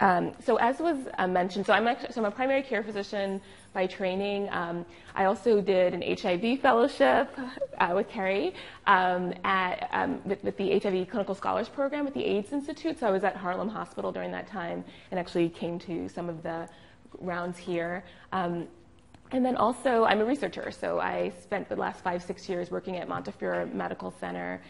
Um, so as was uh, mentioned, so I'm, actually, so I'm a primary care physician by training. Um, I also did an HIV fellowship uh, with Carrie um, at, um, with, with, the HIV Clinical Scholars Program at the AIDS Institute. So I was at Harlem Hospital during that time and actually came to some of the rounds here. Um, and then also, I'm a researcher, so I spent the last five, six years working at Montefiore Medical Center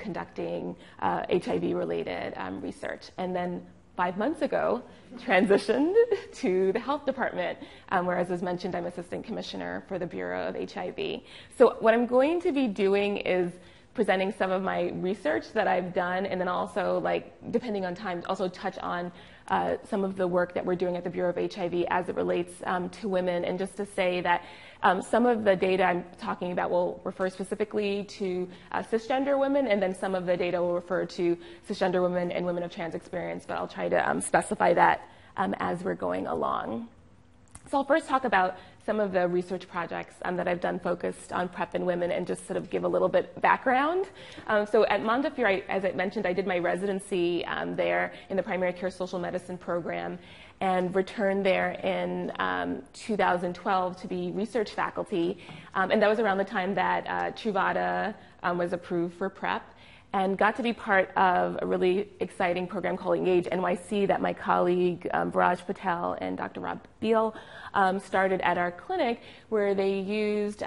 conducting uh, HIV related research. And then five months ago, transitioned to the health department, um, where, as mentioned, I'm assistant commissioner for the Bureau of HIV. So, what I'm going to be doing is presenting some of my research that I've done, and then also, like, depending on time, also touch on uh, some of the work that we're doing at the Bureau of HIV as it relates um, to women. And just to say that um, some of the data I'm talking about will refer specifically to uh, cisgender women, and then some of the data will refer to cisgender women and women of trans experience, but I'll try to um, specify that um, as we're going along. So I'll first talk about some of the research projects um, that I've done focused on PrEP and women and just sort of give a little bit background. Um, so at Montefiore, as I mentioned, I did my residency um, there in the primary care social medicine program and returned there in um, 2012 to be research faculty. Um, and that was around the time that uh, Truvada um, was approved for PrEP and got to be part of a really exciting program called Engage NYC that my colleague um, Viraj Patel and Dr. Rob Beal um, started at our clinic, where they used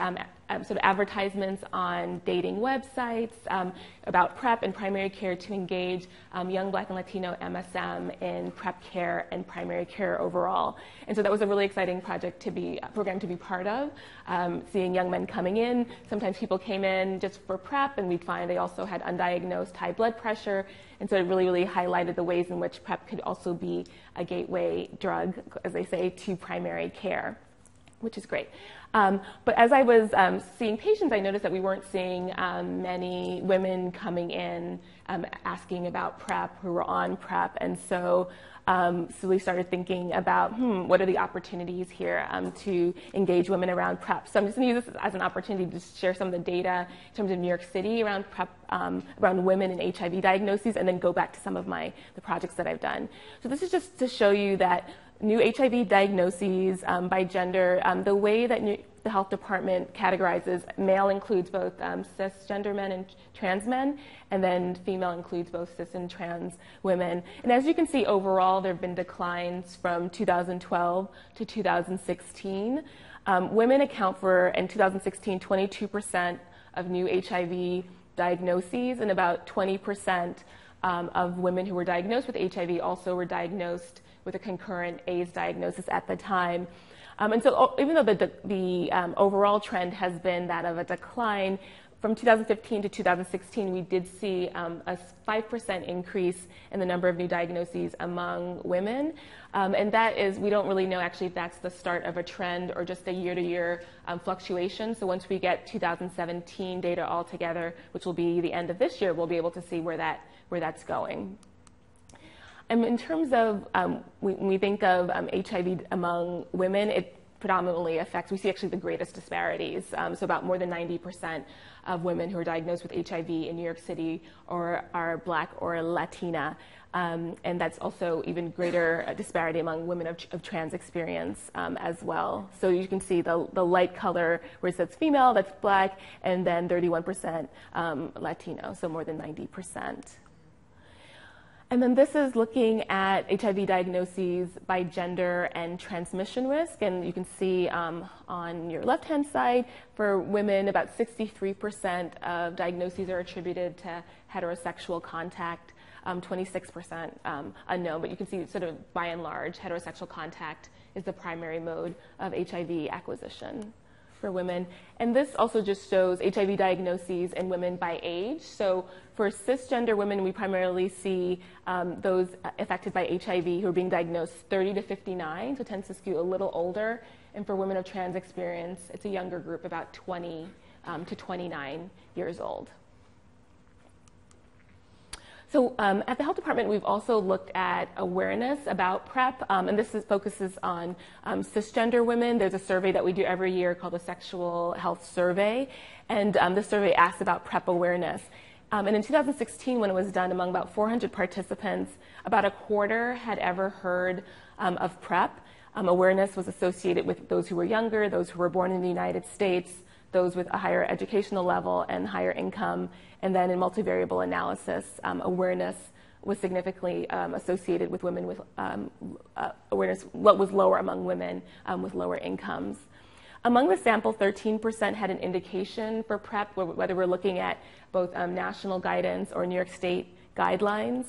um, sort of advertisements on dating websites um, about PrEP and primary care to engage um, young Black and Latino MSM in PrEP care and primary care overall. And so that was a really exciting project to be a program to be part of. Um, seeing young men coming in, sometimes people came in just for PrEP, and we'd find they also had undiagnosed high blood pressure. And so it really, really highlighted the ways in which PrEP could also be a gateway drug, as they say, to primary care, which is great. Um, but as I was um, seeing patients, I noticed that we weren't seeing um, many women coming in um, asking about PrEP who were on PrEP. And so, um, so we started thinking about, hmm, what are the opportunities here um, to engage women around PrEP? So I'm just going to use this as an opportunity to share some of the data in terms of New York City around PrEP, around women and HIV diagnoses, and then go back to some of my the projects that I've done. So this is just to show you that new HIV diagnoses um, by gender, um, the way that new, the health department categorizes male includes both um, cisgender men and trans men, and then female includes both cis and trans women. And as you can see, overall, there have been declines from 2012 to 2016. Um, women account for, in 2016, 22% of new HIV diagnoses, and about 20% um, of women who were diagnosed with HIV also were diagnosed with a concurrent AIDS diagnosis at the time. Um, and so, even though the, the um, overall trend has been that of a decline, from 2015 to 2016, we did see um, a 5% increase in the number of new diagnoses among women. Um, and that is, we don't really know actually if that's the start of a trend or just a year to year fluctuation. So once we get 2017 data all together, which will be the end of this year, we'll be able to see where, that, where that's going. And in terms of um, when we think of um, HIV among women, it predominantly affects, we see actually the greatest disparities. Um, so about more than 90% of women who are diagnosed with HIV in New York City or are black or Latina. Um, and that's also even greater disparity among women of, of trans experience um, as well. So you can see the, the light color where it says female, that's black, and then 31% um, Latino, so more than 90%. And then this is looking at HIV diagnoses by gender and transmission risk. And you can see um, on your left hand side, for women, about 63% of diagnoses are attributed to heterosexual contact, um, 26% um, unknown. But you can see, sort of by and large, heterosexual contact is the primary mode of HIV acquisition for women. And this also just shows HIV diagnoses in women by age. So for cisgender women, we primarily see um, those affected by HIV who are being diagnosed 30 to 59, so tends to skew a little older. And for women of trans experience, it's a younger group, about 20 um, to 29 years old. So um, at the health department, we've also looked at awareness about PrEP, um, and this is, focuses on um, cisgender women. There's a survey that we do every year called the Sexual Health Survey, and um, this survey asks about PrEP awareness. Um, and in 2016, when it was done among about 400 participants, about a quarter had ever heard um, of PrEP. Um, awareness was associated with those who were younger, those who were born in the United States, those with a higher educational level and higher income. And then in multivariable analysis, um, awareness was significantly um, associated with women with um, uh, awareness, what was lower among women um, with lower incomes. Among the sample, 13% had an indication for PrEP, whether we're looking at both um, national guidance or New York State guidelines.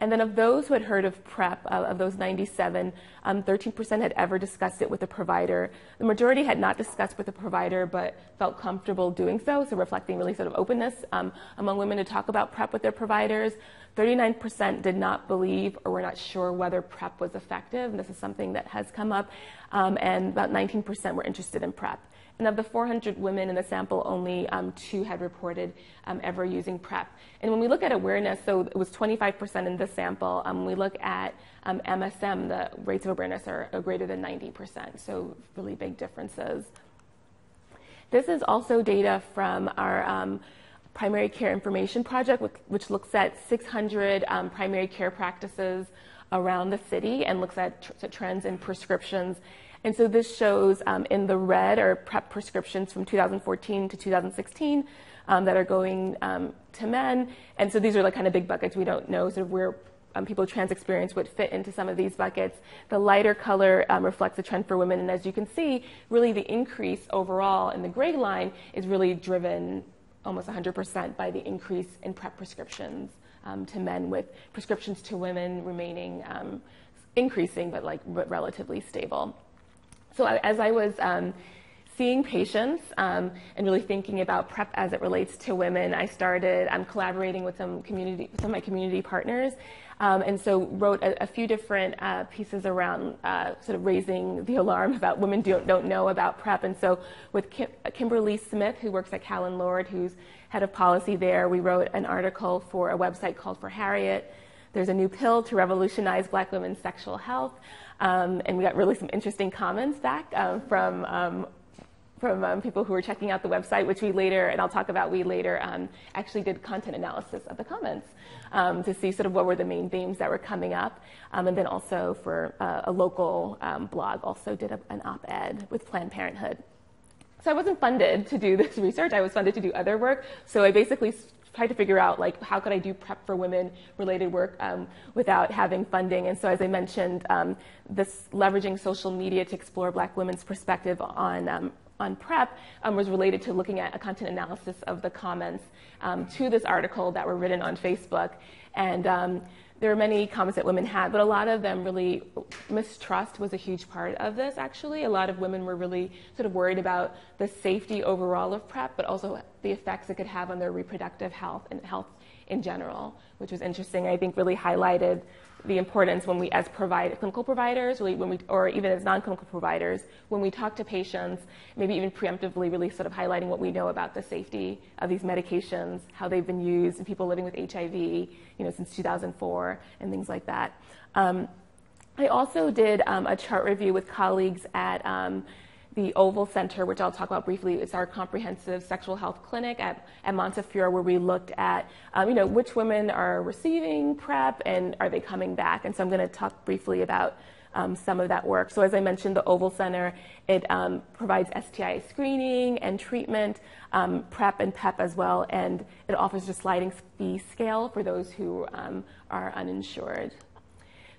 And then of those who had heard of PrEP, uh, of those 97, um, 13% had ever discussed it with a provider. The majority had not discussed with a provider, but felt comfortable doing so, so reflecting really sort of openness um, among women to talk about PrEP with their providers. 39% did not believe or were not sure whether PrEP was effective, and this is something that has come up, um, and about 19% were interested in PrEP. And of the 400 women in the sample, only um, two had reported um, ever using PrEP. And when we look at awareness, so it was 25% in this sample. Um, we look at MSM, um, the rates of awareness are, are greater than 90%, so really big differences. This is also data from our um, primary care information project, which looks at 600 um, primary care practices around the city and looks at tr- trends in prescriptions and so this shows um, in the red are PrEP prescriptions from 2014 to 2016 um, that are going um, to men. And so these are like kind of big buckets. We don't know sort of where um, people with trans experience would fit into some of these buckets. The lighter color um, reflects the trend for women. And as you can see, really the increase overall in the gray line is really driven almost 100% by the increase in PrEP prescriptions um, to men, with prescriptions to women remaining increasing but like but relatively stable. So as I was um, seeing patients um, and really thinking about PrEP as it relates to women, I started um, collaborating with some community, some of my community partners, um, and so wrote a, a few different uh, pieces around uh, sort of raising the alarm about women don't, don't know about PrEP. And so with Kim, Kimberly Smith, who works at Callen-Lorde, who's head of policy there, we wrote an article for a website called For Harriet. There's a new pill to revolutionize Black women's sexual health. Um, and we got really some interesting comments back um, from um, from um, people who were checking out the website, which we later, and I'll talk about, we later um, actually did content analysis of the comments um, to see sort of what were the main themes that were coming up. and then also for uh, a local blog, also did a, an op ed with Planned Parenthood. So I wasn't funded to do this research. I was funded to do other work. So I basically tried to figure out like how could I do PrEP for women related work um, without having funding. And so, as I mentioned, um, this leveraging social media to explore Black women's perspective on um, on PrEP um, was related to looking at a content analysis of the comments um, to this article that were written on Facebook. And um, there were many comments that women had, but a lot of them really mistrust was a huge part of this. Actually, a lot of women were really sort of worried about the safety overall of PrEP, but also the effects it could have on their reproductive health and health in general, which was interesting. I think really highlighted the importance when we, as provide, clinical providers, really when we, or even as non-clinical providers, when we talk to patients, maybe even preemptively, really sort of highlighting what we know about the safety of these medications, how they've been used in people living with HIV, you know, since 2004, and things like that. Um, I also did um, a chart review with colleagues at um, the Oval Center, which I'll talk about briefly, is our comprehensive sexual health clinic at, at Montefiore, where we looked at, um, you know, which women are receiving PrEP and are they coming back. And so I'm going to talk briefly about um, some of that work. So as I mentioned, the Oval Center, it um, provides STI screening and treatment, um, PrEP and PEP as well, and it offers a sliding fee scale for those who um, are uninsured.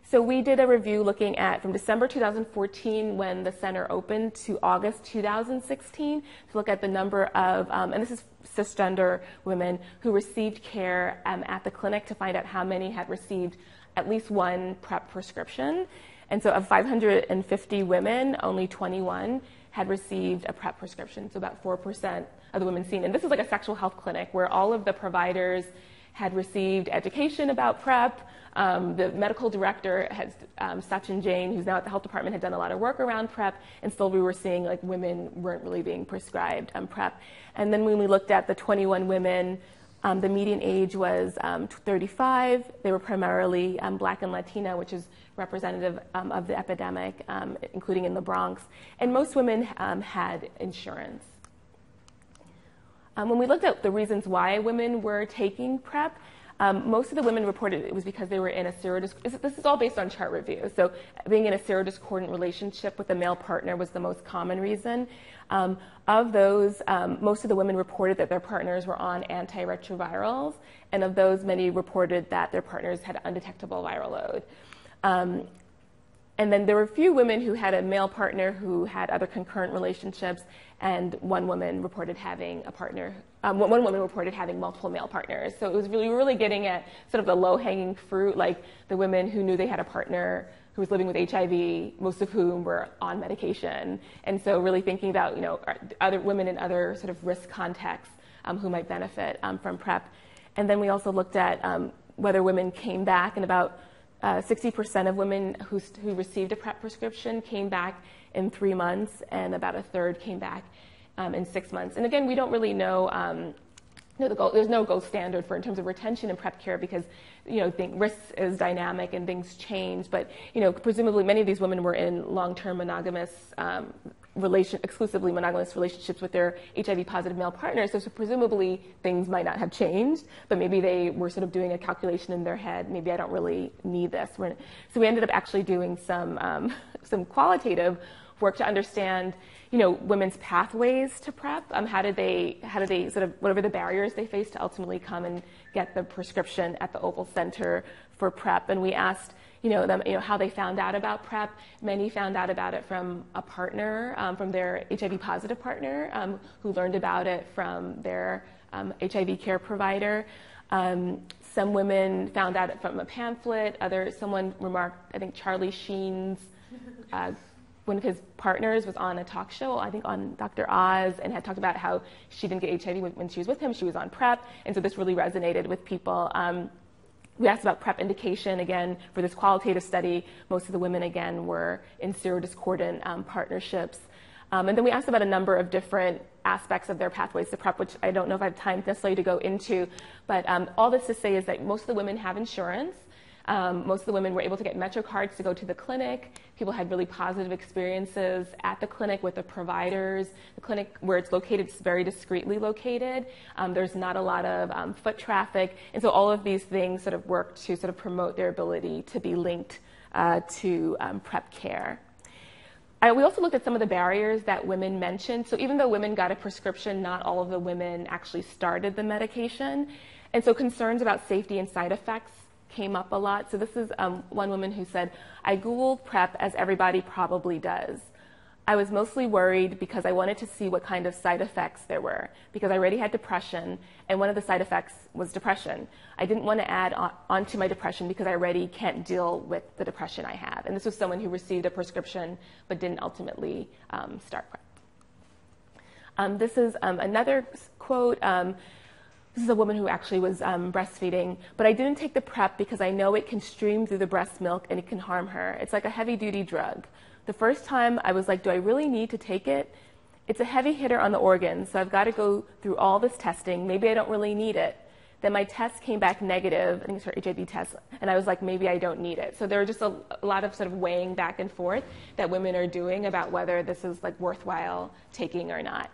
So we did a review looking at from December 2014 when the center opened to August 2016 to look at the number of, um, and this is cisgender women who received care um, at the clinic to find out how many had received at least one PrEP prescription. And so of 550 women, only 21 had received a PrEP prescription, so about 4% of the women seen. And this is like a sexual health clinic where all of the providers had received education about PrEP. Um, the medical director, has, um, Sachin Jain, who's now at the health department, had done a lot of work around PrEP, and still we were seeing like women weren't really being prescribed um, PrEP. And then when we looked at the 21 women, um, the median age was um, 35. They were primarily um, black and Latina, which is representative of the epidemic, including in the Bronx. And most women had insurance. Um, when we looked at the reasons why women were taking PrEP, um, most of the women reported it was because they were in a serodiscordant. This is all based on chart review. So being in a serodiscordant relationship with a male partner was the most common reason. Um, of those, um, most of the women reported that their partners were on antiretrovirals, and of those, many reported that their partners had undetectable viral load. And then there were a few women who had a male partner who had other concurrent relationships, and one woman reported having a partner. Um, one woman reported having multiple male partners. So it was really, really getting at sort of the low-hanging fruit, like the women who knew they had a partner who was living with HIV, most of whom were on medication. And so really thinking about, you know, other women in other sort of risk contexts um, who might benefit um, from PrEP. And then we also looked at um, whether women came back, and about uh, 60% of women who, who received a PrEP prescription came back in three months, and about a third came back um, in six months. And again, we don't really know. Um, the goal, there's no gold standard for in terms of retention in PrEP care because you know think, risk is dynamic and things change. But you know, presumably many of these women were in long-term monogamous um, relation, exclusively monogamous relationships with their HIV positive male partners. So, so, presumably things might not have changed, but maybe they were sort of doing a calculation in their head. Maybe I don't really need this. So we ended up actually doing some um, some qualitative work to understand, you know, women's pathways to PrEP. Um, how did they how did they sort of whatever the barriers they faced to ultimately come and get the prescription at the Oval Center for PrEP? And we asked you know, them, you know, how they found out about PrEP. Many found out about it from a partner, um, from their HIV positive partner, um, who learned about it from their um, HIV care provider. Um, some women found out from a pamphlet. Other, someone remarked, I think Charlie Sheen's, uh, one of his partners was on a talk show, I think on Dr. Oz, and had talked about how she didn't get HIV when she was with him. She was on PrEP, and so this really resonated with people. Um, we asked about PrEP indication again for this qualitative study. Most of the women again were in serodiscordant um, partnerships. Um, and then we asked about a number of different aspects of their pathways to PrEP, which I don't know if I have time necessarily to go into. But um, all this to say is that most of the women have insurance. Um, most of the women were able to get Metro cards to go to the clinic. People had really positive experiences at the clinic with the providers. The clinic, where it's located, is very discreetly located. Um, there's not a lot of um, foot traffic. And so all of these things sort of work to sort of promote their ability to be linked uh, to um, PrEP care. I, we also looked at some of the barriers that women mentioned. So even though women got a prescription, not all of the women actually started the medication. And so concerns about safety and side effects came up a lot. So this is um, one woman who said, I Googled PrEP as everybody probably does. I was mostly worried because I wanted to see what kind of side effects there were, because I already had depression, and one of the side effects was depression. I didn't want to add on, onto my depression because I already can't deal with the depression I have. And this was someone who received a prescription but didn't ultimately um, start PrEP. Um, this is um, another quote. This is a woman who actually was um, breastfeeding, but I didn't take the PrEP because I know it can stream through the breast milk and it can harm her. It's like a heavy duty drug. The first time I was like, do I really need to take it? It's a heavy hitter on the organs, so I've got to go through all this testing. Maybe I don't really need it. Then my test came back negative, I think it's her HIV test, and I was like, maybe I don't need it. So there are just a, a lot of sort of weighing back and forth that women are doing about whether this is like worthwhile taking or not.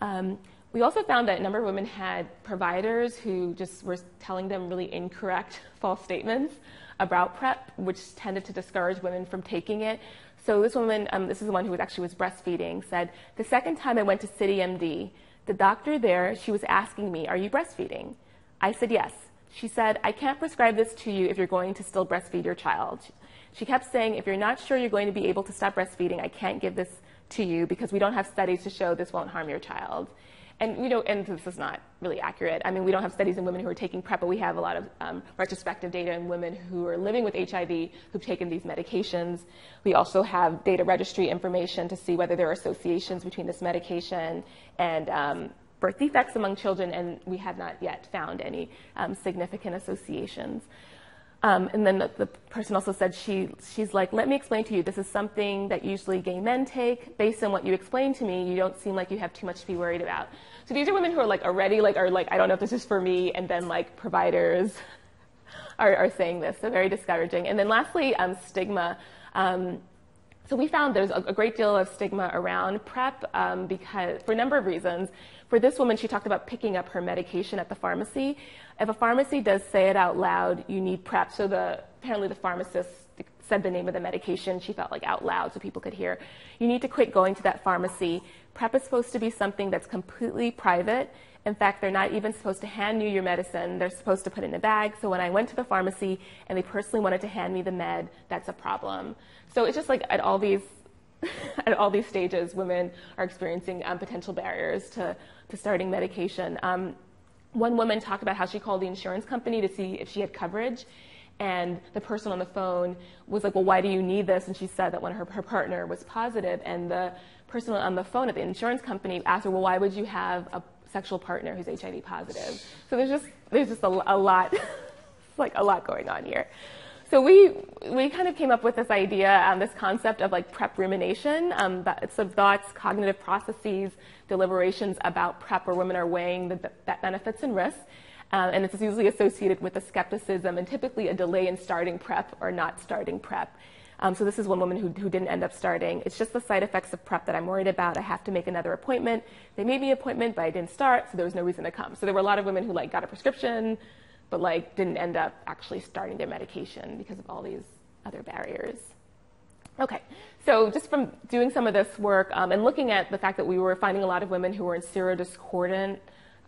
Um, we also found that a number of women had providers who just were telling them really incorrect false statements about PrEP, which tended to discourage women from taking it. So this woman, um, this is the one who actually was breastfeeding, said, the second time I went to City MD, the doctor there, she was asking me, are you breastfeeding? I said yes. She said, I can't prescribe this to you if you're going to still breastfeed your child. She kept saying, if you're not sure you're going to be able to stop breastfeeding, I can't give this to you because we don't have studies to show this won't harm your child and you know, and this is not really accurate. I mean, we don't have studies in women who are taking PrEP, but we have a lot of um, retrospective data in women who are living with HIV who've taken these medications. We also have data registry information to see whether there are associations between this medication and um, birth defects among children, and we have not yet found any um, significant associations. Um, and then the, the, person also said she, she's like, let me explain to you. This is something that usually gay men take. Based on what you explained to me, you don't seem like you have too much to be worried about. So these are women who are like already like are like, I don't know if this is for me, and then like providers are, are saying this. So very discouraging. And then lastly, um, stigma. Um, So we found there's a, a great deal of stigma around PrEP um, because for a number of reasons. For this woman, she talked about picking up her medication at the pharmacy. If a pharmacy does say it out loud, you need PrEP. So the apparently the pharmacist said the name of the medication. She felt like out loud so people could hear. You need to quit going to that pharmacy. PrEP is supposed to be something that's completely private. In fact, they're not even supposed to hand you your medicine. They're supposed to put it in a bag. So when I went to the pharmacy and they personally wanted to hand me the med, that's a problem. So it's just like at all these at all these stages, women are experiencing um, potential barriers to, to starting medication. Um, one woman talked about how she called the insurance company to see if she had coverage. And the person on the phone was like, Well, why do you need this? And she said that when her, her partner was positive, and the person on the phone at the insurance company asked her, Well, why would you have a sexual partner who's HIV positive? So there's just, there's just a, a lot, like a lot going on here. So we we kind of came up with this idea, um, this concept of like PrEP rumination. Um, of thoughts, cognitive processes, deliberations about PrEP, where women are weighing the, the benefits and risks. Um, and it's usually associated with a skepticism and typically a delay in starting PrEP or not starting PrEP. Um, so this is one woman who, who didn't end up starting. It's just the side effects of PrEP that I'm worried about. I have to make another appointment. They made me an appointment, but I didn't start, so there was no reason to come. So there were a lot of women who like got a prescription, but like didn't end up actually starting their medication because of all these other barriers. Okay, so just from doing some of this work um, and looking at the fact that we were finding a lot of women who were in serodiscordant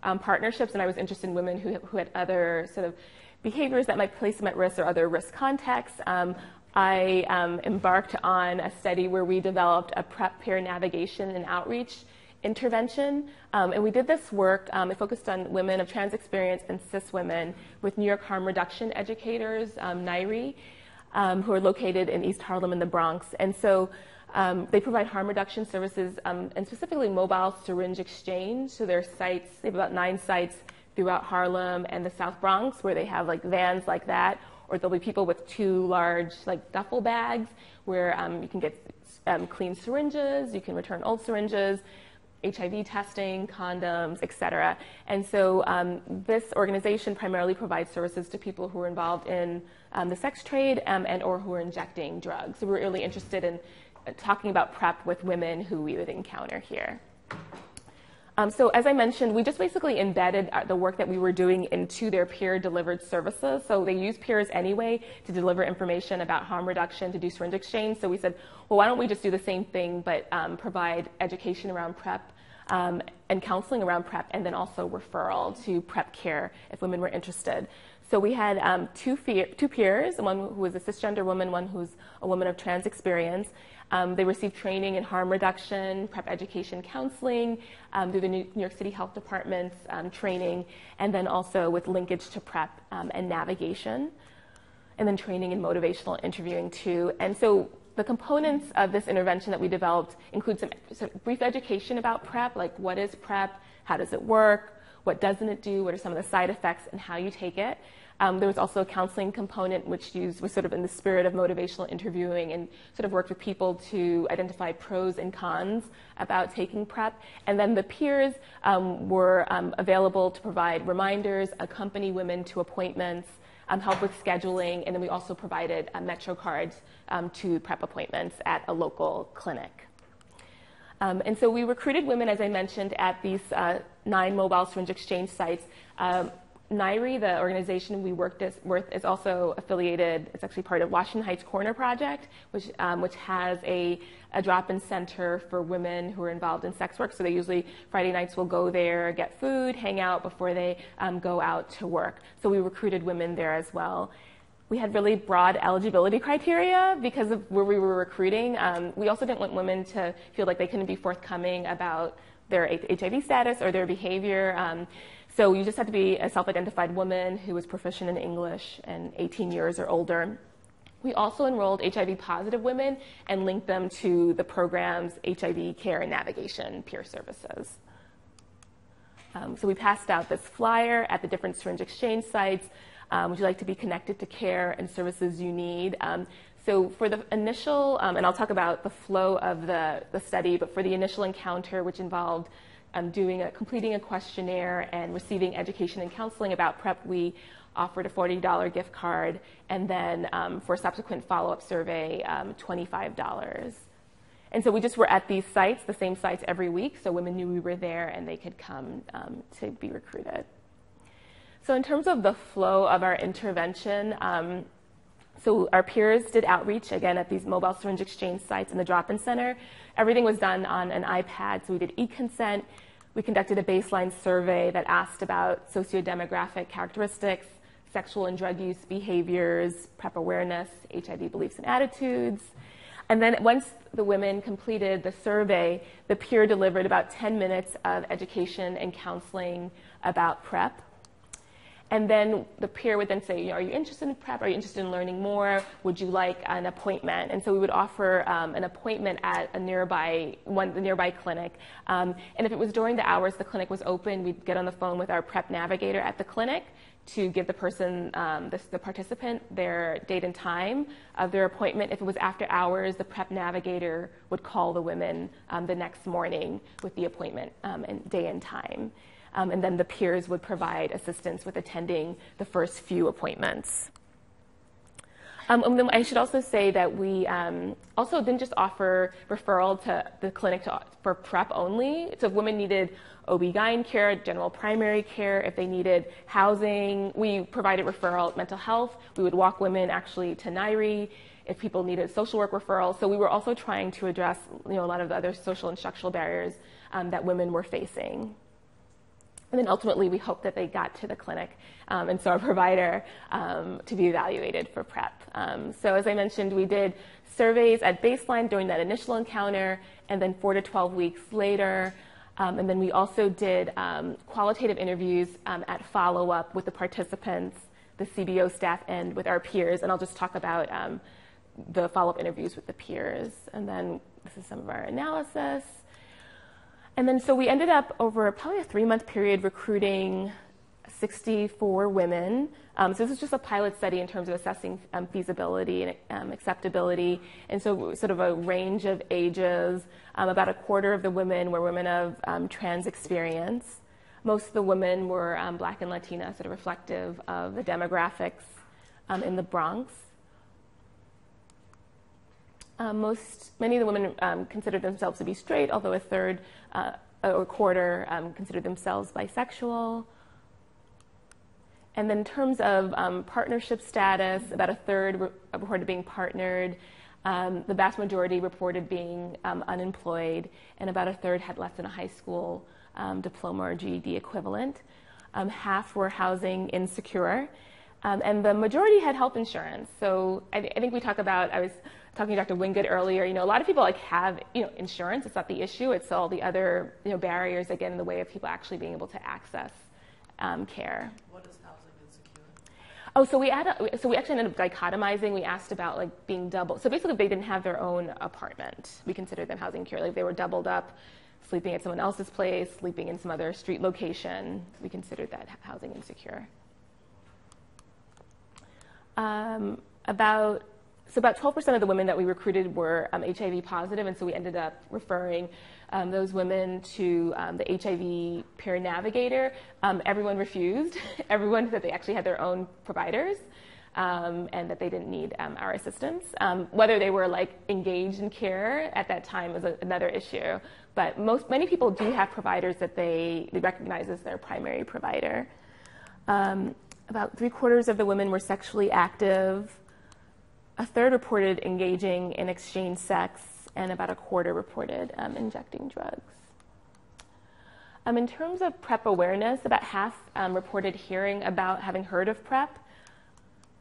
um, partnerships, and I was interested in women who, who had other sort of behaviors that might place them at risk or other risk contexts. Um, I um, embarked on a study where we developed a PrEP peer navigation and outreach intervention. Um, and we did this work, um, it focused on women of trans experience and cis women with New York harm reduction educators, um, NYRE, um, who are located in East Harlem in the Bronx. And so um, they provide harm reduction services um, and specifically mobile syringe exchange. So there are sites, they have about nine sites throughout Harlem and the South Bronx where they have like vans like that, or there'll be people with two large like duffel bags where you can get clean syringes, you can return old syringes, HIV testing, condoms, et cetera. And so um, this organization primarily provides services to people who are involved in um, the sex trade um, and or who are injecting drugs. So we're really interested in uh, talking about PrEP with women who we would encounter here. Um, so as I mentioned, we just basically embedded uh, the work that we were doing into their peer-delivered services. So they use peers anyway to deliver information about harm reduction, to do syringe exchange. So we said, well, why don't we just do the same thing, but um, provide education around PrEP um, and counseling around PrEP, and then also referral to PrEP care if women were interested. So we had um, two, two peers, one who was a cisgender woman, one who's a woman of trans experience, um, they receive training in harm reduction, PrEP education counseling um, through the New York City Health Department's um, training, and then also with linkage to PrEP um, and navigation, and then training in motivational interviewing too. And so the components of this intervention that we developed include some of brief education about PrEP, like what is PrEP, how does it work, what doesn't it do, what are some of the side effects, and how you take it. Um, there was also a counseling component which used, was sort of in the spirit of motivational interviewing and sort of worked with people to identify pros and cons about taking PrEP. And then the peers um, were um, available to provide reminders, accompany women to appointments, um, help with scheduling, and then we also provided uh, Metro cards um, to PrEP appointments at a local clinic. Um, and so we recruited women, as I mentioned, at these uh, nine mobile syringe exchange sites. NYRE, the organization we worked with, is also affiliated. It's actually part of Washington Heights Corner Project, which um, which has a, a drop-in center for women who are involved in sex work. So they usually Friday nights will go there, get food, hang out before they um, go out to work. So we recruited women there as well. We had really broad eligibility criteria because of where we were recruiting. Um, we also didn't want women to feel like they couldn't be forthcoming about their HIV status or their behavior. So you just had to be a self-identified woman who was proficient in English and 18 years or older. We also enrolled HIV positive women and linked them to the program's HIV care and navigation peer services. Um, so we passed out this flyer at the different syringe exchange sites. Um, would you like to be connected to care and services you need? Um, so for the initial, um, and I'll talk about the flow of the, the study, but for the initial encounter, which involved um, doing a, completing a questionnaire and receiving education and counseling about PrEP, we offered a $40 gift card, and then um, for subsequent follow-up survey, um, $25 and so we just were at these sites, the same sites every week, so women knew we were there and they could come um, to be recruited. So, in terms of the flow of our intervention, um, so our peers did outreach again at these mobile syringe exchange sites in the drop-in center. Everything was done on an iPad, so we did e-consent. We conducted a baseline survey that asked about socio-demographic characteristics, sexual and drug use behaviors, PrEP awareness, HIV beliefs and attitudes. And then once the women completed the survey, the peer delivered about 10 minutes of education and counseling about PrEP. And then the peer would then say, are you interested in PrEP? Are you interested in learning more? Would you like an appointment? And so we would offer um, an appointment at a nearby one, the nearby clinic. Um, and if it was during the hours the clinic was open, we'd get on the phone with our PrEP navigator at the clinic to give the person, um, the, the, participant, their date and time of their appointment. If it was after hours, the PrEP navigator would call the women um, the next morning with the appointment um, and day and time. Um, and then the peers would provide assistance with attending the first few appointments. Um, and then I should also say that we um, also didn't just offer referral to the clinic to, for PrEP only. So if women needed OB-GYN care, general primary care, if they needed housing, we provided referral mental health. We would walk women actually to NIRI if people needed social work referral. So we were also trying to address you know, a lot of the other social and structural barriers um, that women were facing. And then ultimately, we hope that they got to the clinic um, and saw a provider um, to be evaluated for PrEP. Um, so, as I mentioned, we did surveys at baseline during that initial encounter, and then four to 12 weeks later. Um, and then we also did um, qualitative interviews um, at follow up with the participants, the CBO staff, and with our peers. And I'll just talk about the follow up interviews with the peers. And then this is some of our analysis. And then so we ended up over probably a three month period recruiting 64 women. Um, so this is just a pilot study in terms of assessing um, feasibility and um, acceptability. And so sort of a range of ages. Um, about a quarter of the women were women of um, trans experience. Most of the women were um, black and Latina, sort of reflective of the demographics in the Bronx. Uh, most, many of the women um, considered themselves to be straight, although a third uh, or quarter um, considered themselves bisexual. And then in terms of um, partnership status, about a third re- reported being partnered. Um, the vast majority reported being um, unemployed, and about a third had less than a high school um, diploma or GED equivalent. half were housing insecure, and the majority had health insurance. So I, th- I think we talk about, I was talking to Dr. Wingood earlier, you know, a lot of people like have, you know, insurance. It's not the issue. It's all the other, you know, barriers that get in the way of people actually being able to access um, care. What is housing insecure? Oh, so we add, so we actually ended up dichotomizing. We asked about like being double. So basically, if they didn't have their own apartment, we considered them housing insecure. Like if they were doubled up, sleeping at someone else's place, sleeping in some other street location, we considered that housing insecure. Um, about so about 12% of the women that we recruited were um, HIV positive, and so we ended up referring um, those women to um, the HIV peer navigator. Um, everyone refused. everyone said they actually had their own providers. Um, and that they didn't need um, our assistance. whether they were like engaged in care at that time was a, another issue. But most, many people do have providers that they, they recognize as their primary provider. about three quarters of the women were sexually active. A third reported engaging in exchange sex, and about a quarter reported um, injecting drugs. Um, in terms of PrEP awareness, about half um, reported hearing about having heard of PrEP,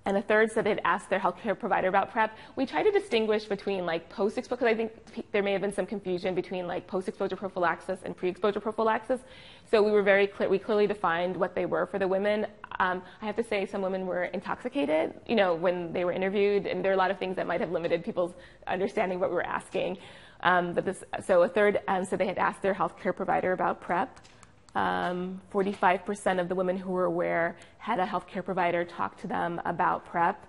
and a third said they'd asked their healthcare provider about PrEP. We try to distinguish between like post-exposure, because I think there may have been some confusion between like post-exposure prophylaxis and pre-exposure prophylaxis. So we were very clear, we clearly defined what they were for the women. Um, I have to say some women were intoxicated, you know, when they were interviewed, and there are a lot of things that might have limited people's understanding of what we were asking. Um, but this, so a third um, said they had asked their healthcare provider about PrEP. Um, 45% of the women who were aware had a healthcare provider talk to them about PrEP.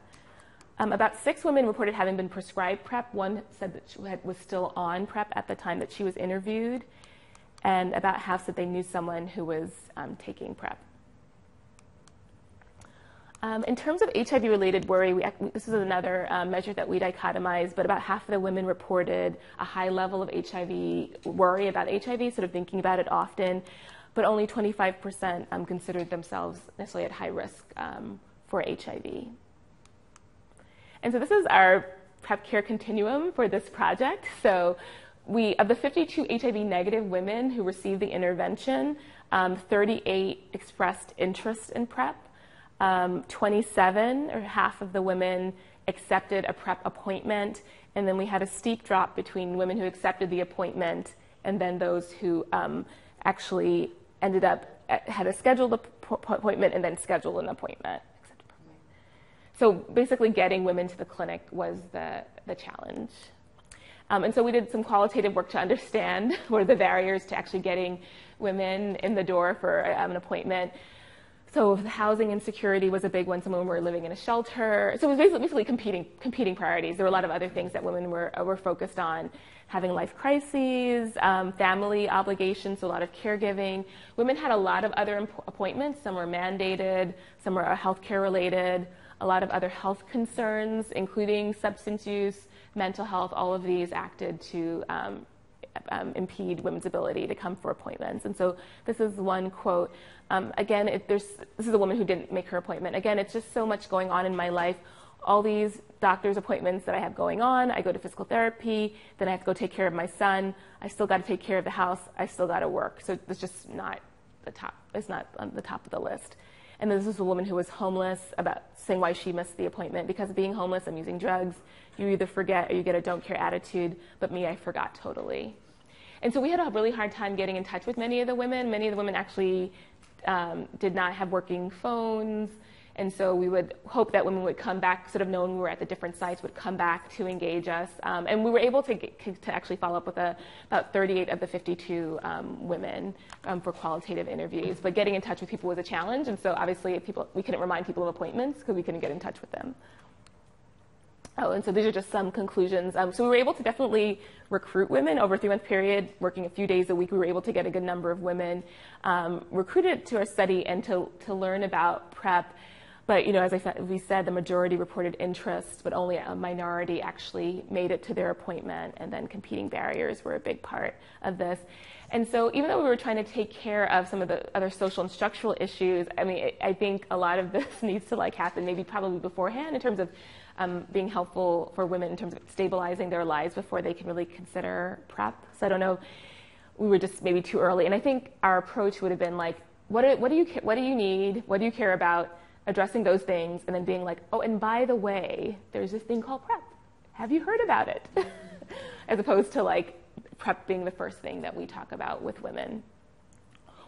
Um, about six women reported having been prescribed PrEP. One said that she had, was still on PrEP at the time that she was interviewed. And about half said they knew someone who was um, taking PrEP. Um, in terms of HIV-related worry, we, this is another um, measure that we dichotomized, but about half of the women reported a high level of HIV worry about HIV, sort of thinking about it often, but only 25% um, considered themselves necessarily at high risk um, for HIV. And so this is our PrEP care continuum for this project. So we, of the 52 HIV negative women who received the intervention, um, 38 expressed interest in PrEP. Um, 27, or half of the women, accepted a PrEP appointment. And then we had a steep drop between women who accepted the appointment and then those who um, actually ended up, uh, had a scheduled appointment and then scheduled an appointment. So basically, getting women to the clinic was the, the challenge. Um, and so we did some qualitative work to understand what are the barriers to actually getting women in the door for um, an appointment. So the housing insecurity was a big one. Some women were living in a shelter. So it was basically, basically competing, competing priorities. There were a lot of other things that women were, uh, were focused on. Having life crises, um, family obligations, a lot of caregiving. Women had a lot of other appointments. Some were mandated, some were healthcare related, a lot of other health concerns, including substance use, mental health. All of these acted to um, um, impede women's ability to come for appointments. And so this is one quote. Um, again, it, this is a woman who didn't make her appointment. Again, it's just so much going on in my life. All these doctor's appointments that I have going on. I go to physical therapy. Then I have to go take care of my son. I still got to take care of the house. I still got to work. So it's just not the top. It's not on the top of the list. And this is a woman who was homeless about saying why she missed the appointment. Because being homeless, I'm using drugs. You either forget or you get a don't care attitude. But me, I forgot totally. And so we had a really hard time getting in touch with many of the women. Many of the women actually um, did not have working phones. And so we would hope that women would come back, sort of knowing we were at the different sites, would come back to engage us. Um, and we were able to, get, to actually follow up with a, about 38 of the 52 um, women um, for qualitative interviews. But getting in touch with people was a challenge. And so obviously people, we couldn't remind people of appointments because we couldn't get in touch with them. Oh, and so these are just some conclusions. Um, so we were able to definitely recruit women over a three-month period, working a few days a week. We were able to get a good number of women um, recruited to our study and to, to learn about PrEP. But, you know, as I said, we said, the majority reported interest, but only a minority actually made it to their appointment, and then competing barriers were a big part of this. And so, even though we were trying to take care of some of the other social and structural issues, I mean, I think a lot of this needs to like happen maybe probably beforehand in terms of um, being helpful for women in terms of stabilizing their lives before they can really consider PrEP. So I don't know, we were just maybe too early. And I think our approach would have been like, what do, what do you what do you need? What do you care about? Addressing those things and then being like, oh, and by the way, there's this thing called PrEP. Have you heard about it? As opposed to like PrEP being the first thing that we talk about with women.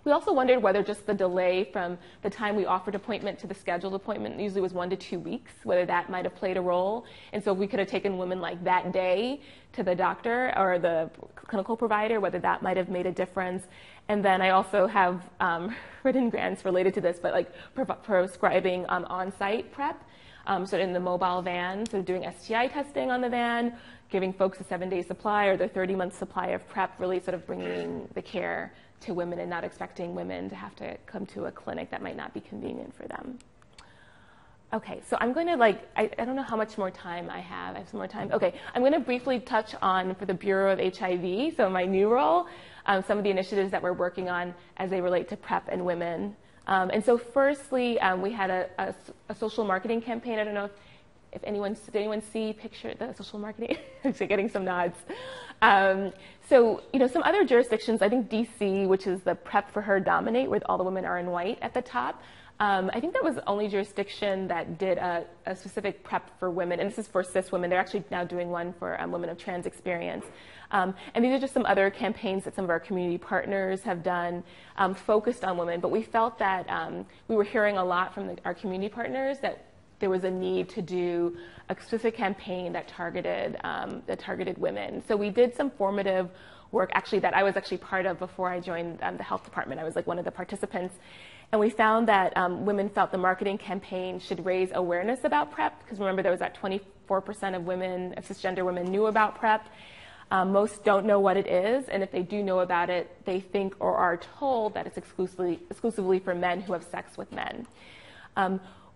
We also wondered whether just the delay from the time we offered appointment to the scheduled appointment usually was one to two weeks, whether that might have played a role. And so we could have taken women like that day to the doctor or the clinical provider, whether that might have made a difference. And then I also have um, written grants related to this, but like prescribing um, on-site PrEP. Um, so in the mobile van, so doing STI testing on the van, giving folks a seven-day supply or their 30-month supply of PrEP, really sort of bringing the care to women and not expecting women to have to come to a clinic that might not be convenient for them. Okay, so I'm going to like, I, I, don't know how much more time I have. I have some more time. Okay, I'm going to briefly touch on for the Bureau of HIV, so my new role, um, some of the initiatives that we're working on as they relate to PrEP and women. Um, and so firstly, um, we had a, a, a, social marketing campaign. I don't know if, if anyone, did anyone see picture the social marketing? I'm getting some nods. Um, so, you know, some other jurisdictions, I think DC, which is the PrEP for Her Dominate, where all the women are in white at the top. Um, I think that was the only jurisdiction that did a, a, specific PrEP for women, and this is for cis women. They're actually now doing one for um, women of trans experience. Um, and these are just some other campaigns that some of our community partners have done um, focused on women. But we felt that um, we were hearing a lot from the, our community partners that there was a need to do a specific campaign that targeted um, that targeted women. So we did some formative work actually that I was actually part of before I joined um, the health department. I was like one of the participants. And we found that um, women felt the marketing campaign should raise awareness about PrEP, because remember there was that 24% of women, of cisgender women, knew about PrEP. Um, most don't know what it is, and if they do know about it, they think or are told that it's exclusively, exclusively for men who have sex with men.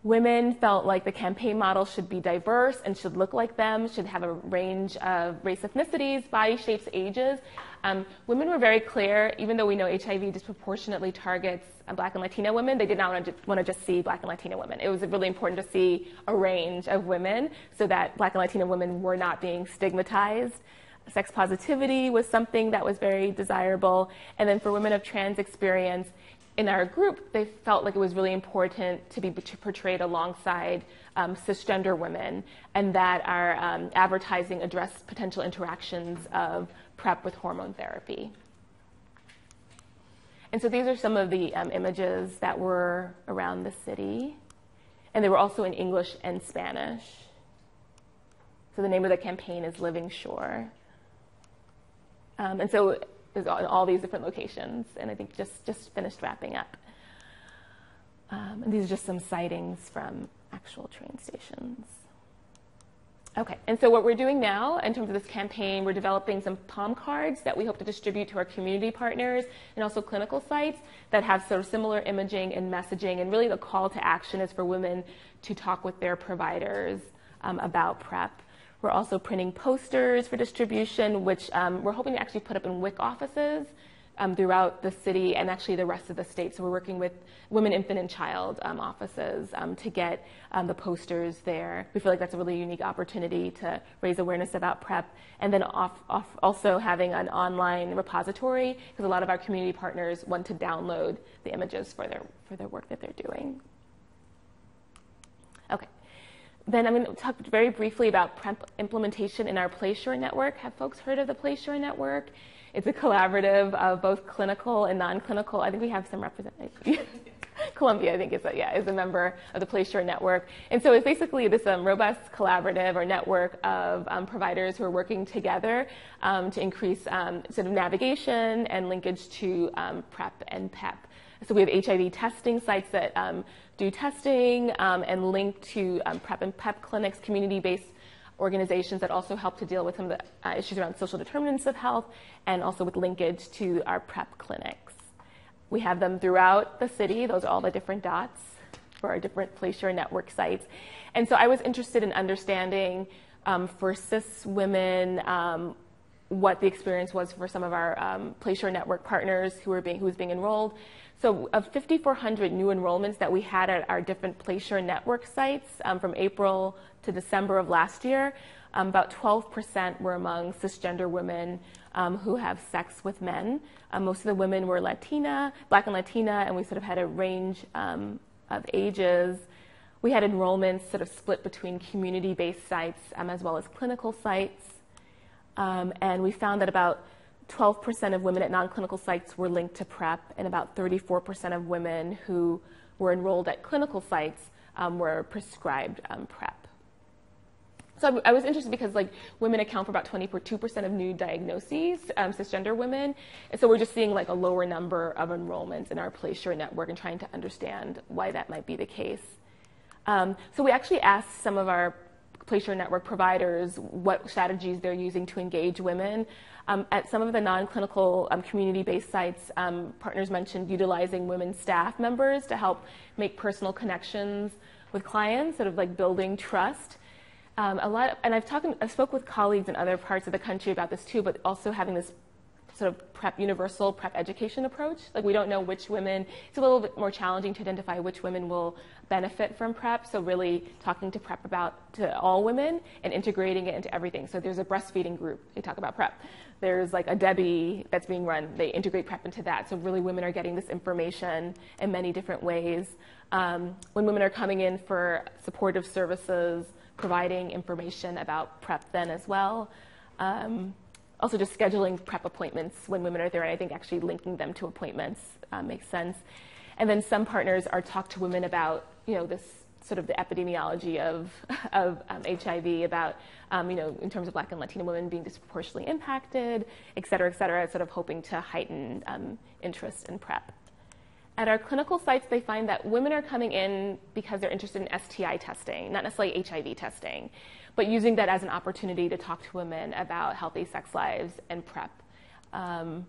Women felt like the campaign model should be diverse and should look like them, should have a range of race ethnicities, body shapes, ages. Um, women were very clear, even though we know HIV disproportionately targets uh, black and Latina women, they did not want to, want to just see black and Latina women. It was really important to see a range of women so that black and Latina women were not being stigmatized. Sex positivity was something that was very desirable. And then for women of trans experience, in our group, they felt like it was really important to be portrayed alongside um, cisgender women, and that our um, advertising addressed potential interactions of PrEP with hormone therapy. And so these are some of the um, images that were around the city, and they were also in English and Spanish. So the name of the campaign is Living Sure. Um, and so is all these different locations, and I think just, just finished wrapping up. Um, and these are just some sightings from actual train stations. Okay, and so what we're doing now in terms of this campaign, we're developing some palm cards that we hope to distribute to our community partners and also clinical sites that have sort of similar imaging and messaging. And really, the call to action is for women to talk with their providers um, about PrEP. We're also printing posters for distribution, which um, we're hoping to actually put up in WIC offices um, throughout the city and actually the rest of the state. So we're working with women, infant, and child um, offices um, to get um, the posters there. We feel like that's a really unique opportunity to raise awareness about PrEP, and then off, off also having an online repository because a lot of our community partners want to download the images for their for their work that they're doing. Then I'm going to talk very briefly about PrEP implementation in our PlaySure network. Have folks heard of the PlaySure network? It's a collaborative of both clinical and non-clinical. I think we have some representatives. Columbia, I think, is a, yeah is a member of the PlaySure network, and so it's basically this um, robust collaborative or network of um, providers who are working together um, to increase um, sort of navigation and linkage to um, PrEP and PEP. So we have HIV testing sites that um, do testing um, and link to um, PrEP and PEP clinics, community-based organizations that also help to deal with some of the uh, issues around social determinants of health and also with linkage to our PrEP clinics. We have them throughout the city. Those are all the different dots for our different PlaySure network sites. And so I was interested in understanding um, for cis women um, what the experience was for some of our um, PlaySure network partners who were being who was being enrolled. So of 5,400 new enrollments that we had at our different PlaySure network sites um, from April to December of last year, um, about 12% were among cisgender women um, who have sex with men. Um, most of the women were Latina, Black and Latina, and we sort of had a range um, of ages. We had enrollments sort of split between community-based sites um, as well as clinical sites. and we found that about 12% of women at non-clinical sites were linked to PrEP, and about 34% of women who were enrolled at clinical sites um, were prescribed um, PrEP. So I was interested because like women account for about 22% of new diagnoses, um, cisgender women, and so we're just seeing like a lower number of enrollments in our PlaySure network and trying to understand why that might be the case. Um, so we actually asked some of our PlaySure network providers what strategies they're using to engage women. Um, at some of the non-clinical um, community-based sites, um, partners mentioned utilizing women staff members to help make personal connections with clients, sort of like building trust. Um, a lot, of, and I've talked, I spoke with colleagues in other parts of the country about this too, but also having this sort of prep universal prep education approach. Like we don't know which women. It's a little bit more challenging to identify which women will benefit from prep. So really talking to prep about to all women and integrating it into everything. So there's a breastfeeding group. They talk about prep. There's like a DEBI that's being run. They integrate prep into that. So really women are getting this information in many different ways. Um, when women are coming in for supportive services, providing information about prep then as well. Um, also just scheduling prep appointments when women are there, and I think actually linking them to appointments uh, makes sense. And then some partners are talk to women about, you know, this sort of the epidemiology of, of um, HIV, about, um, you know, in terms of Black and Latina women being disproportionately impacted, et cetera, et cetera, sort of hoping to heighten um, interest in PrEP. At our clinical sites, they find that women are coming in because they're interested in STI testing, not necessarily HIV testing but using that as an opportunity to talk to women about healthy sex lives and PrEP. Um,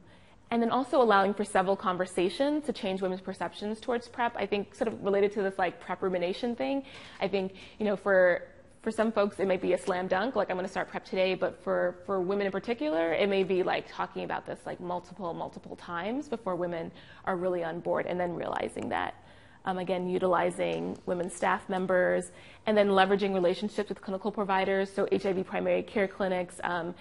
and then also allowing for several conversations to change women's perceptions towards PrEP. I think sort of related to this like PrEP rumination thing. I think, you know, for for some folks it might be a slam dunk, like I'm gonna start PrEP today, but for, for women in particular, it may be like talking about this like multiple, multiple times before women are really on board and then realizing that. Um, again, utilizing women staff members and then leveraging relationships with clinical providers, so HIV primary care clinics, um,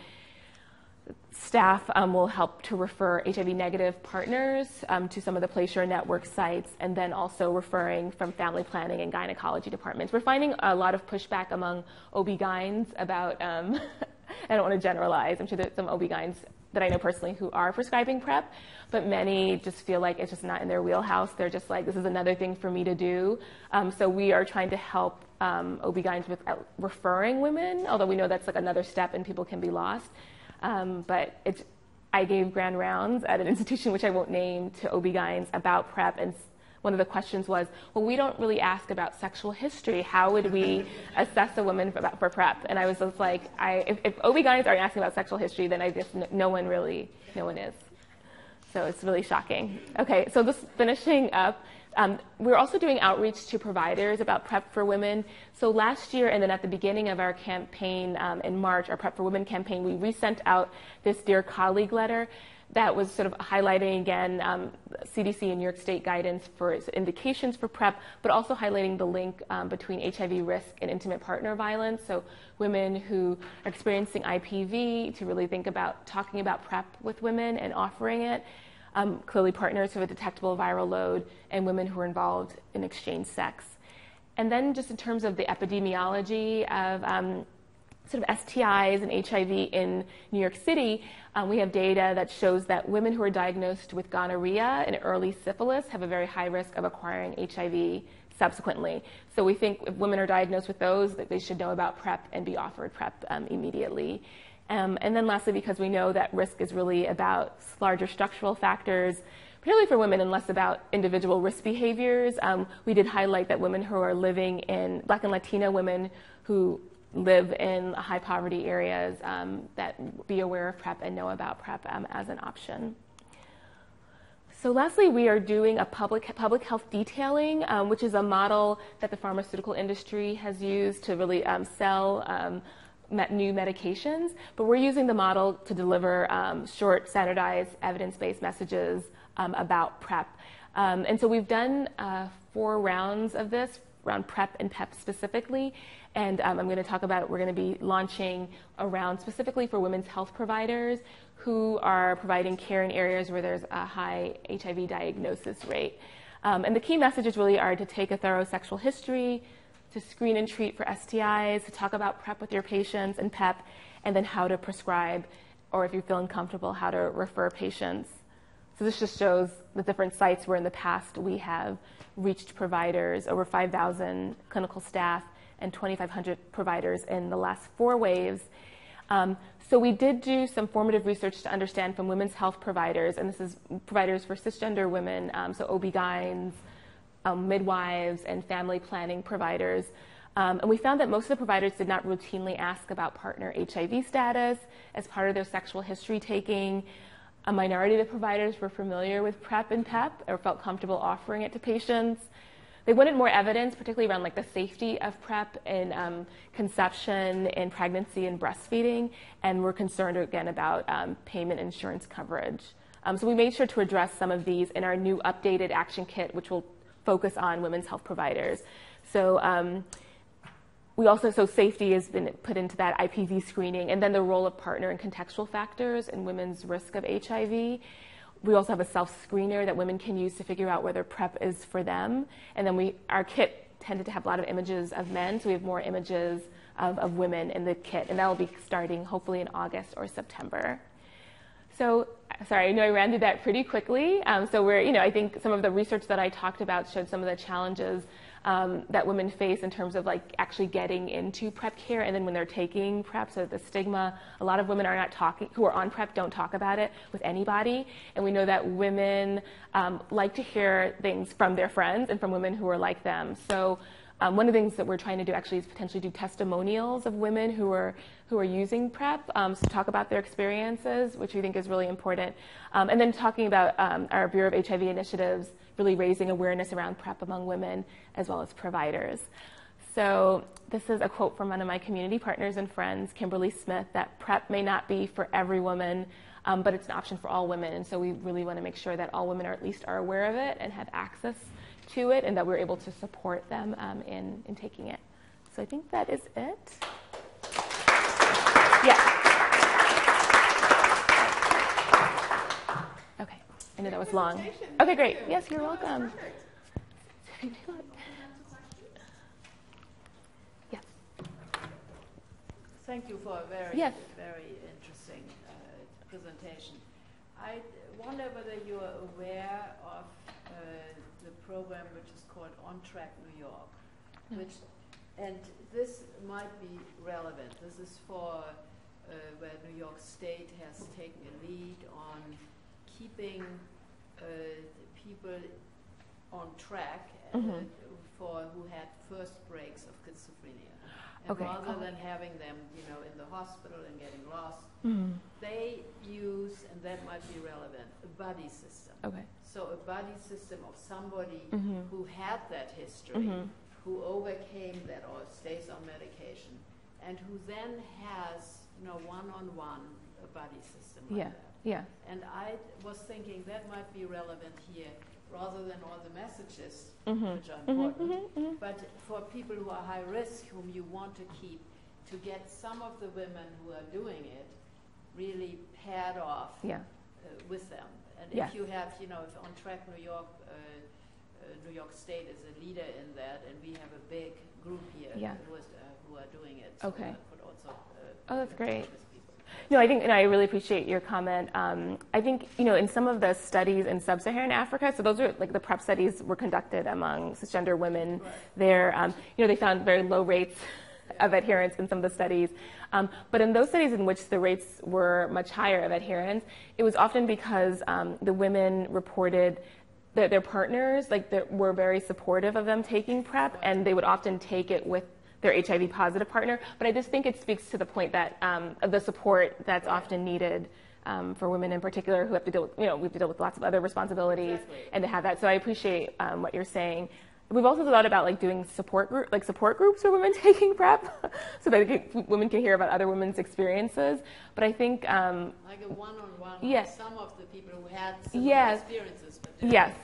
staff um, will help to refer HIV negative partners um, to some of the PlaySure Network sites, and then also referring from family planning and gynecology departments. We're finding a lot of pushback among OB-GYNs about, um, I don't want to generalize, I'm sure there's some OB-GYNs that I know personally who are prescribing PrEP, but many just feel like it's just not in their wheelhouse. They're just like, this is another thing for me to do. Um, so we are trying to help um, OB-GYNs with uh, referring women, although we know that's like another step and people can be lost. Um, but it's, I gave grand rounds at an institution which I won't name to OB-GYNs about PrEP and one of the questions was, well, we don't really ask about sexual history. How would we assess a woman for, for PrEP? And I was just like, I, if, if OB-GYNs aren't asking about sexual history, then I guess no one really, no one is. So it's really shocking. Okay, so just finishing up, um, we're also doing outreach to providers about PrEP for women. So last year, and then at the beginning of our campaign um, in March, our PrEP for Women campaign, we resent out this Dear Colleague letter that was sort of highlighting again um, CDC and New York State guidance for its indications for PrEP, but also highlighting the link um, between HIV risk and intimate partner violence. So women who are experiencing IPV to really think about talking about PrEP with women and offering it um, clearly partners who have a detectable viral load, and women who are involved in exchange sex. And then, just in terms of the epidemiology of um, sort of STIs and HIV in New York City, um, we have data that shows that women who are diagnosed with gonorrhea and early syphilis have a very high risk of acquiring HIV subsequently. So we think if women are diagnosed with those, that they should know about PrEP and be offered PrEP um, immediately. Um, and then lastly, because we know that risk is really about larger structural factors, particularly for women, and less about individual risk behaviors, um, we did highlight that women who are living in, Black and Latina women who live in high poverty areas, um, that be aware of PrEP and know about PrEP um, as an option. So lastly, we are doing a public, public health detailing, um, which is a model that the pharmaceutical industry has used to really um, sell um, new medications, but we're using the model to deliver um, short, standardized, evidence-based messages um, about PrEP. Um, and so we've done uh, four rounds of this around PrEP and PEP specifically, and um, I'm going to talk about we're going to be launching around specifically for women's health providers who are providing care in areas where there's a high HIV diagnosis rate. Um, and the key messages really are to take a thorough sexual history, to screen and treat for STIs, to talk about PrEP with your patients and PEP, and then how to prescribe, or if you're feeling how to refer patients. So this just shows the different sites where in the past we have reached providers, over 5,000 clinical staff and 2,500 providers in the last four waves. Um, so we did do some formative research to understand from women's health providers, and this is providers for cisgender women, um, so OB-GYNs, um, midwives, and family planning providers. Um, and we found that most of the providers did not routinely ask about partner HIV status as part of their sexual history taking. A minority of the providers were familiar with PrEP and PEP or felt comfortable offering it to patients. They wanted more evidence, particularly around like the safety of PrEP in um, conception, in pregnancy, and breastfeeding, and were concerned again about um, payment insurance coverage. Um, so we made sure to address some of these in our new updated action kit, which will focus on women's health providers. So um, we also, so safety has been put into that IPV screening, and then the role of partner and contextual factors in women's risk of HIV. We also have a self screener that women can use to figure out whether PrEP is for them. And then we, our kit tended to have a lot of images of men, so we have more images of, of women in the kit, and that will be starting hopefully in August or September. So, sorry, I know I ran through that pretty quickly. Um, so we're, you know, I think some of the research that I talked about showed some of the challenges um, that women face in terms of like actually getting into PrEP care, and then when they're taking PrEP, so the stigma. A lot of women are not talking, who are on PrEP, don't talk about it with anybody, and we know that women um, like to hear things from their friends and from women who are like them. So Um, one of the things that we're trying to do actually is potentially do testimonials of women who are who are using PrEP, um, so talk about their experiences, which we think is really important, um, and then talking about um, our Bureau of HIV initiatives, really raising awareness around PrEP among women as well as providers. So this is a quote from one of my community partners and friends, Kimberly Smith, that PrEP may not be for every woman, um, but it's an option for all women. And so we really want to make sure that all women are at least are aware of it and have access to it, and that we're able to support them um, in, in taking it. So I think that is it. Yeah. Okay. I know that was long. Okay, great. Yes, you're welcome. Yes. Thank you for a very, Yes. very interesting uh, presentation. I wonder whether you are aware of uh, the program which is called On Track New York, No. which, and this might be relevant. This is for uh, where New York State has taken a lead on keeping uh, people on track uh, Mhm. for who had first breaks of schizophrenia. And Okay. rather Oh. than having them, you know, in the hospital and getting lost, Mm. they use, and that might be relevant, a buddy system. Okay. So a buddy system of somebody Mhm. who had that history, Mhm. who overcame that or stays on medication, and who then has, you know, one-on-one a buddy system like Yeah. that. Yeah. And I was thinking that might be relevant here, rather than all the messages, Mhm. which are Mhm. important. Mhm. Mhm. But for people who are high risk, whom you want to keep, to get some of the women who are doing it really paired off Yeah. uh, with them. And Yeah. if you have, you know, if on track New York, uh, uh, New York State is a leader in that, and we have a big group here Yeah. who, is, uh, who are doing it. So Okay. could also. Uh, Oh, that's great. Share with people. No, I think, and I really appreciate your comment. Um, I think, you know, in some of the studies in sub-Saharan Africa, so those are like the PrEP studies were conducted among cisgender women Right. there. Um, you know, they found very low rates of adherence in some of the studies. Um, but in those studies in which the rates were much higher of adherence, it was often because um, the women reported that their partners, like, were very supportive of them taking PrEP, and they would often take it with their HIV positive partner. But I just think it speaks to the point that um, of the support that's often needed um, for women in particular who have to deal with, you know, we have to deal with lots of other responsibilities Exactly. and to have that. So I appreciate um, what you're saying. We've also thought about like doing support group, like support groups for women taking PrEP, so that can, women can hear about other women's experiences. But I think, um, Like a one-on-one Yes. with some of the people who had Yes. experiences. Yes,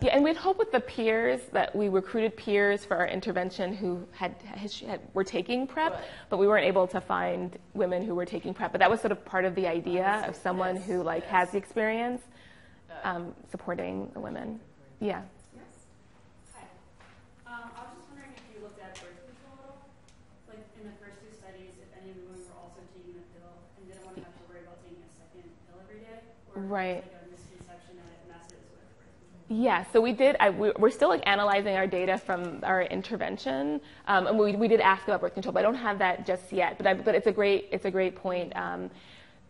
Yeah. yeah, and we'd hope with the peers that we recruited peers for our intervention who had, had were taking PrEP, Right. but we weren't able to find women who were taking PrEP. But that was sort of part of the idea of someone who like Yes. has the experience um, supporting the women. Yeah. Hi. Um, I was just wondering if you looked at birth control at all? Like in the first two studies, if any of the women were also taking the pill and didn't want to have to worry about taking a second pill every day? Right. there's like a misconception that it messes with birth control? Yeah, so we did. I, we, we're still like analyzing our data from our intervention, um, and we, we did ask about birth control, but I don't have that just yet. But I, but it's a great it's a great point. Um,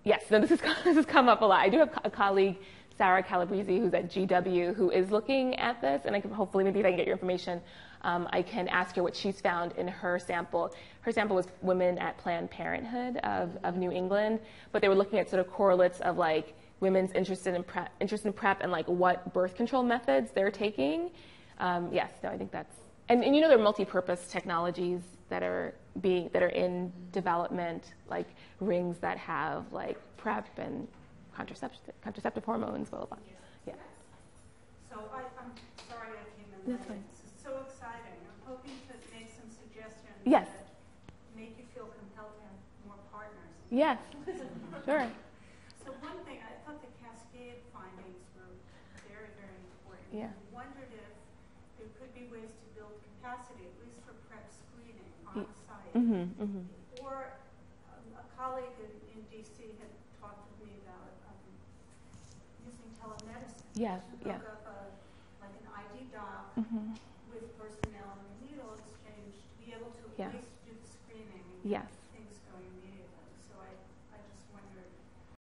yes, no, this has this has come up a lot. I do have a colleague, Sarah Calabrese, who's at GW, who is looking at this, and I can hopefully maybe if I can get your information, um, I can ask her what she's found in her sample. Her sample was women at Planned Parenthood of, of New England, but they were looking at sort of correlates of like women's interested in prep, interest in prep and like what birth control methods they're taking. Um, yes, no, I think that's and, and you know there are multi-purpose technologies that are being that are in development, like rings that have like prep and contraceptive contraceptive hormones, blah blah blah. Yeah. So I, I'm sorry I came in That's fine. This is so exciting. I'm hoping to make some suggestions. Yes. that Make you feel compelled to have more partners. Yes. Sure. So one thing, I thought the cascade findings were very, very important. Yeah. I Wondered if there could be ways to build capacity, at least for PrEP screening on site. Mhm. Mhm. Or um, a colleague in, in DC had talked with me about um, using telemedicine. Yes. to Yeah. Up a, like an ID doc Mhm.